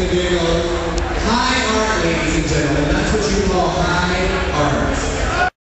The deal.